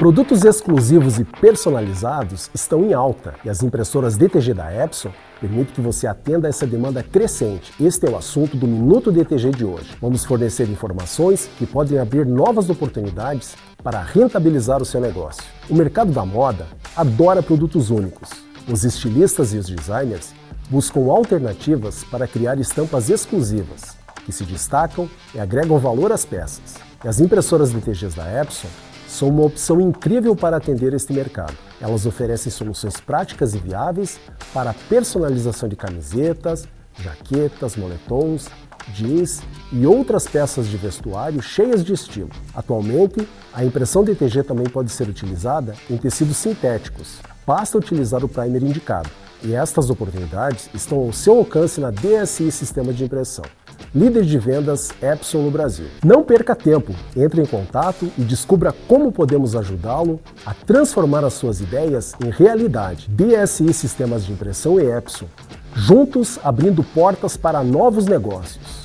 Produtos exclusivos e personalizados estão em alta e as impressoras DTG da Epson permitem que você atenda a essa demanda crescente. Este é o assunto do Minuto DTG de hoje. Vamos fornecer informações que podem abrir novas oportunidades para rentabilizar o seu negócio. O mercado da moda adora produtos únicos. Os estilistas e os designers buscam alternativas para criar estampas exclusivas que se destacam e agregam valor às peças. E as impressoras DTGs da Epson são uma opção incrível para atender este mercado. Elas oferecem soluções práticas e viáveis para a personalização de camisetas, jaquetas, moletons, jeans e outras peças de vestuário cheias de estilo. Atualmente, a impressão DTG também pode ser utilizada em tecidos sintéticos. Basta utilizar o primer indicado. E estas oportunidades estão ao seu alcance na DSI Sistema de Impressão líder de vendas Epson no Brasil. Não perca tempo, entre em contato e descubra como podemos ajudá-lo a transformar as suas ideias em realidade. DSI Sistemas de Impressão e Epson, juntos abrindo portas para novos negócios.